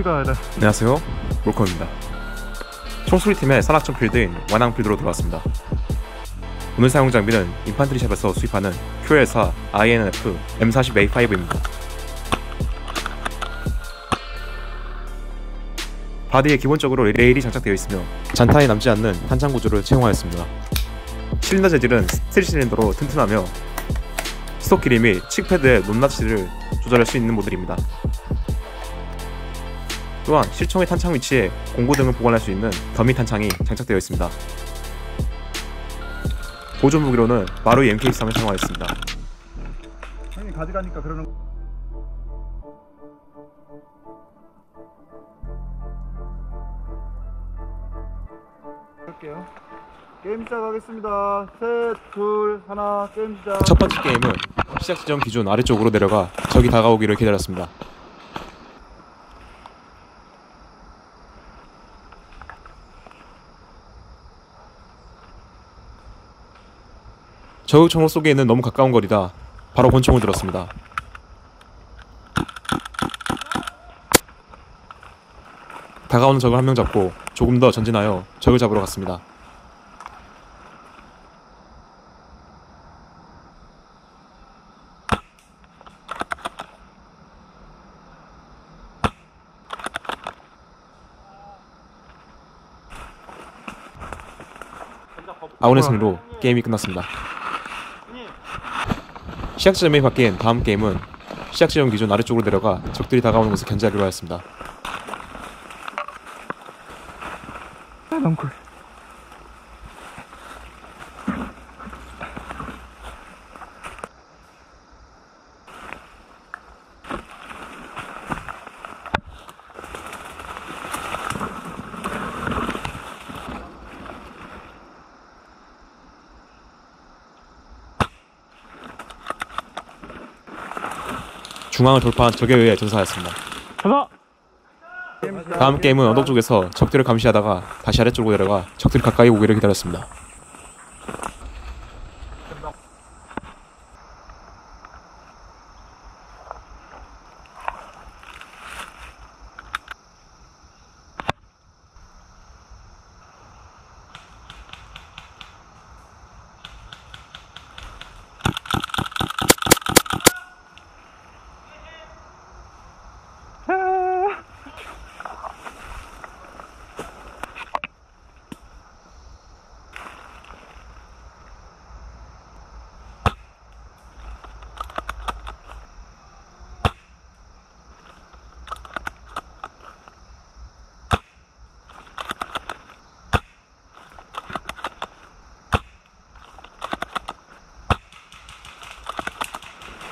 어디 가야 돼? 안녕하세요. 몰컴입니다. 총수리팀의 산악전 필드인 완항 필드로 들어왔습니다. 오늘 사용 장비는 인판트리샵에서 수입하는 QL4 INF M40A5입니다. 바디에 기본적으로 레일이 장착되어 있으며 잔탄이 남지 않는 탄창 구조를 채용하였습니다. 실린더 재질은 스틸 실린더로 튼튼하며 stock 길이 및 cheek pad의 높낮이를 조절할 수 있는 모델입니다 또한 실총의 탄창 위치에 공구 등을 보관할 수 있는 더미 탄창이 장착되어 있습니다. 보조 무기로는 마루이 MK3을 사용하였습니다. 형님 가져가니까 그러는. 할게요. 게임 시작하겠습니다. 셋, 둘, 하나, 게임 시작. 첫 번째 게임은 시작 지점 기준 아래쪽으로 내려가 적이 다가오기를 기다렸습니다. 저의 총을 쏘기에는 너무 가까운 거리다 바로 권총을 들었습니다. 다가오는 적을 한 명 잡고 조금 더 전진하여 적을 잡으러 갔습니다. 아운의 승리로 게임이 끝났습니다. 시작 지점이 바뀐 다음 게임은 시작 지점 기준 아래쪽으로 내려가 적들이 다가오는 것을 견제하기로 하였습니다. 넝쿨. 중앙을 돌파한 적에 의해 전사하였습니다. 시작. 다음 게임은 언덕 쪽에서 적들을 감시하다가 다시 아래쪽으로 내려가 적들이 가까이 오기를 기다렸습니다.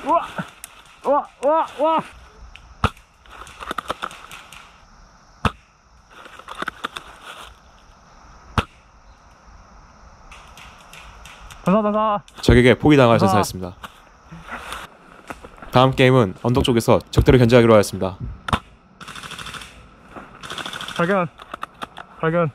우와, 우 와. 전사, 전사. 적에게 포위당할 아. 전사했습니다. 다음 게임은 언덕 쪽에서 적들을 견제하기로 하였습니다. 발견. 발견.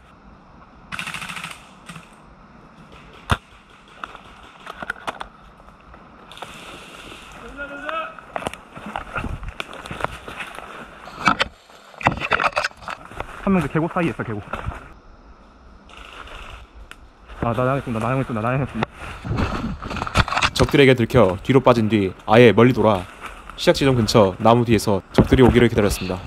한 명도 계곡 사이에 있어 계곡. 아 나나했습니다. 나나했습니다. 나나했습니다. 적들에게 들켜 뒤로 빠진 뒤 아예 멀리 돌아. 시작 지점 근처 나무 뒤에서 적들이 오기를 기다렸습니다.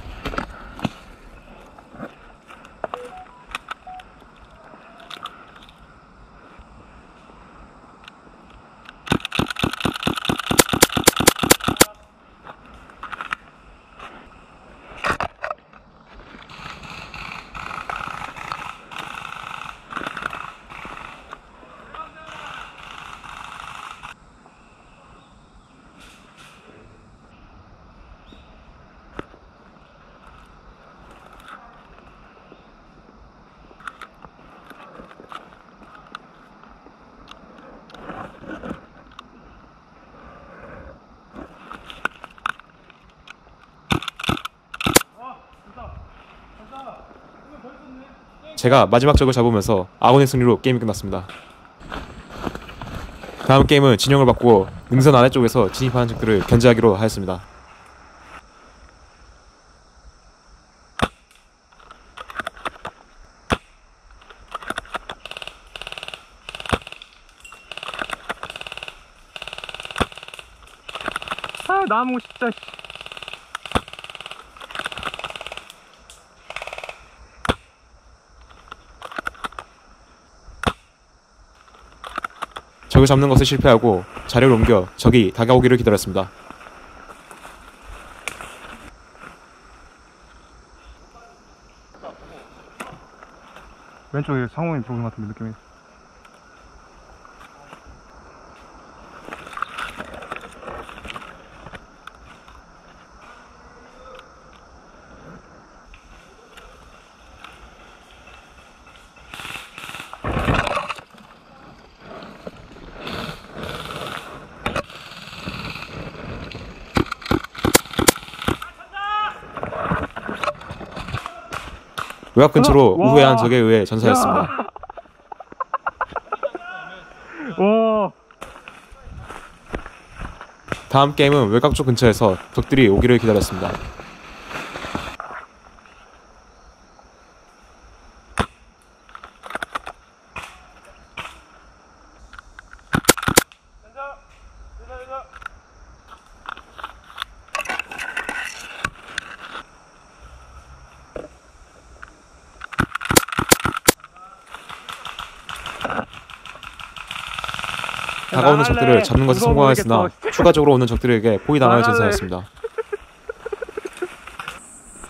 제가 마지막 적을 잡으면서 아군의 승리로 게임이 끝났습니다. 다음 게임은 진영을 바꾸고 능선 아래쪽에서 진입하는 적들을 견제하기로 하였습니다. 아, 나무 진짜 적을 잡는 것에 실패하고 자리를 옮겨 적이 다가오기를 기다렸습니다. 왼쪽에 상호인 것 같은데 느낌이. 외곽 근처로 와. 우회 한 적에 의해 전사했습니다. 와. 다음 게임은 외곽 쪽 근처에서 적들이 오기를 기다렸습니다. 다가오는. 적들을 잡는 것에 성공하였으나. 추가적으로 오는 적들에게 포위당하여 나갈래. 전사했습니다.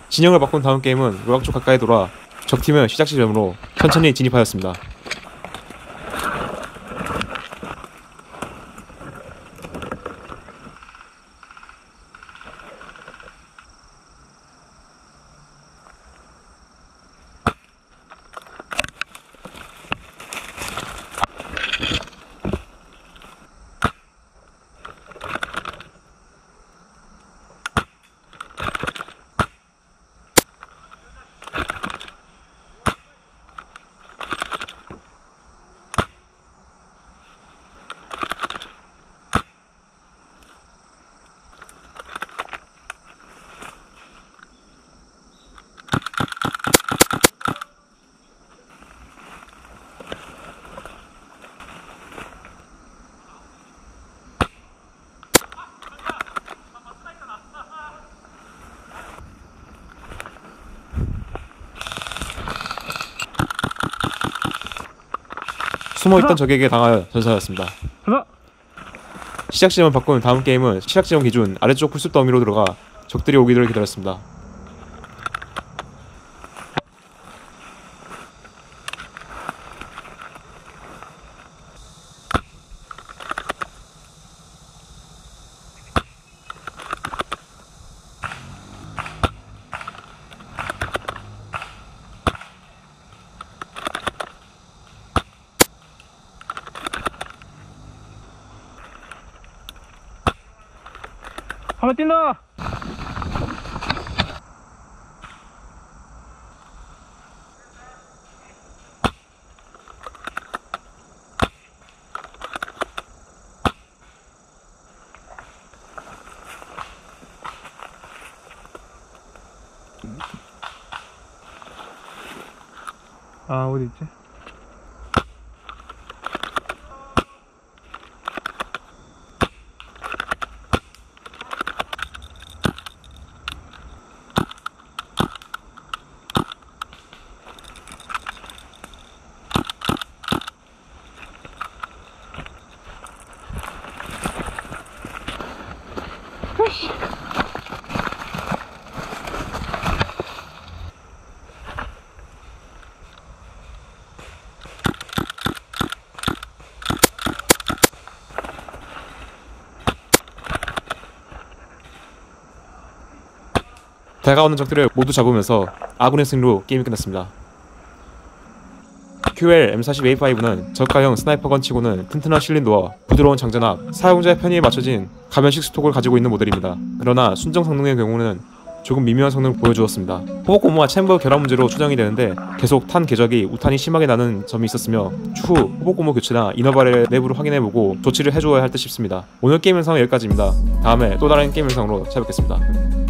진영을 바꾼 다음 게임은 외곽 쪽 가까이 돌아 적팀은 시작 지점으로 천천히 진입하였습니다. 숨어있던 적에게 당하여 전사하였습니다. 시작 지점을 바꾼 다음 게임은 시작 지점 기준 아래쪽 풀숲 더미로 들어가 적들이 오기를 기다렸습니다. 한번 뛴다. 아 어디 있지? 다가오는 적들을 모두 잡으면서 아군의 승리로 게임이 끝났습니다. QL M40A5는 저가형 sniper gun 치고는 튼튼한 실린더와 부드러운 장전압, 사용자의 편의에 맞춰진 가변식 stock을 가지고 있는 모델입니다. 그러나 순정 성능의 경우는 조금 미묘한 성능을 보여주었습니다. hop-up고무와 chamber 결합 문제로 추정이 되는데 계속 탄 궤적이 우탄이 심하게 나는 점이 있었으며 추후 hop-up고무 교체나 inner barrel 내부를 확인해보고 조치를 해줘야 할 듯 싶습니다. 오늘 게임 영상은 여기까지입니다. 다음에 또 다른 게임 영상으로 찾아뵙겠습니다.